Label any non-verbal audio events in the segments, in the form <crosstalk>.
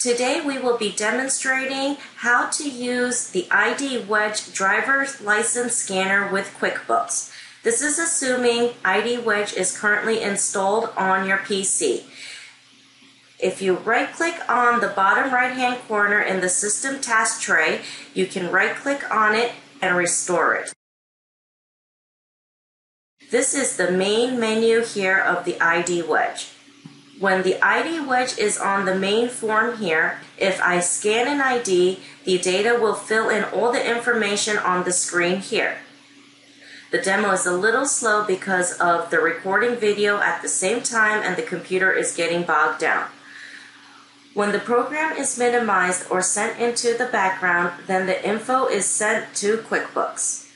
Today we will be demonstrating how to use the ID Wedge driver's license scanner with QuickBooks. This is assuming ID Wedge is currently installed on your PC. If you right click on the bottom right hand corner in the system task tray, you can right click on it and restore it. This is the main menu here of the ID Wedge. When the ID wedge is on the main form here, if I scan an ID, the data will fill in all the information on the screen here. The demo is a little slow because of the recording video at the same time and the computer is getting bogged down. When the program is minimized or sent into the background, then the info is sent to QuickBooks.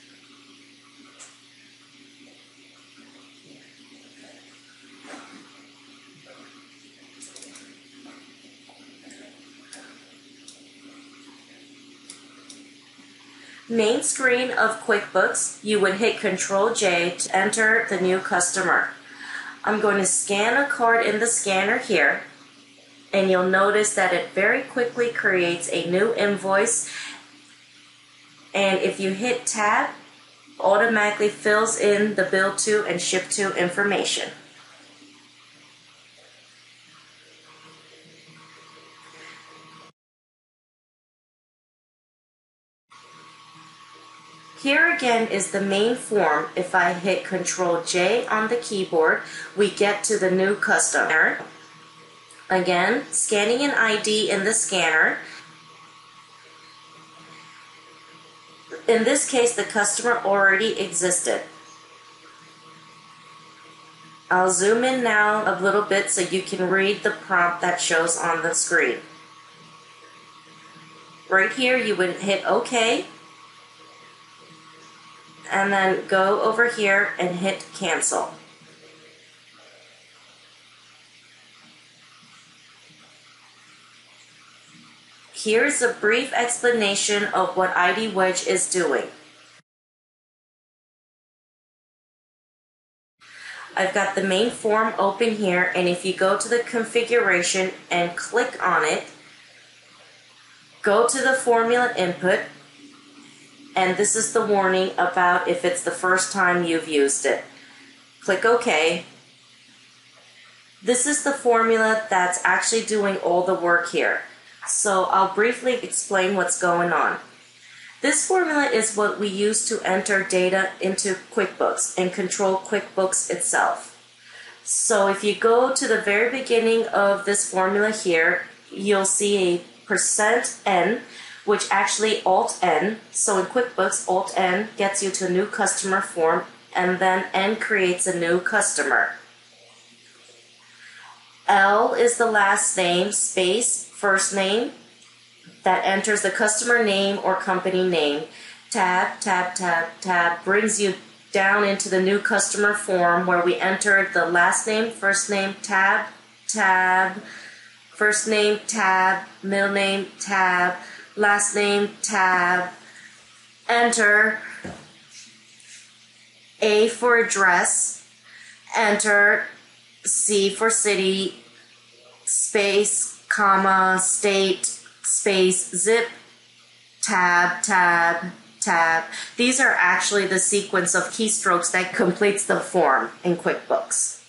Main screen of QuickBooks, you would hit Control J to enter the new customer. I'm going to scan a card in the scanner here, and you'll notice that it very quickly creates a new invoice. And if you hit Tab, automatically fills in the bill to and ship to information. Here again is the main form. If I hit Control J on the keyboard, we get to the new customer. Again, scanning an ID in the scanner. In this case, the customer already existed. I'll zoom in now a little bit so you can read the prompt that shows on the screen. Right here, you would hit OK and then go over here and hit cancel. Here's a brief explanation of what ID Wedge is doing. I've got the main form open here and if you go to the configuration and click on it, go to the formula input, and this is the warning about if it's the first time you've used it. Click OK. This is the formula that's actually doing all the work here. So I'll briefly explain what's going on. This formula is what we use to enter data into QuickBooks and control QuickBooks itself. So if you go to the very beginning of this formula here, you'll see a percent %n which actually Alt N. So in QuickBooks, Alt N gets you to a new customer form, and then N creates a new customer. L is the last name, space, first name, that enters the customer name or company name. Tab, tab, tab, tab brings you down into the new customer form where we entered the last name, first name, tab, tab, first name, tab, middle name, tab, last name, tab, enter, A for address, enter, C for city, space, comma, state, space, zip, tab, tab, tab. These are actually the sequence of keystrokes that <laughs> completes the form in QuickBooks.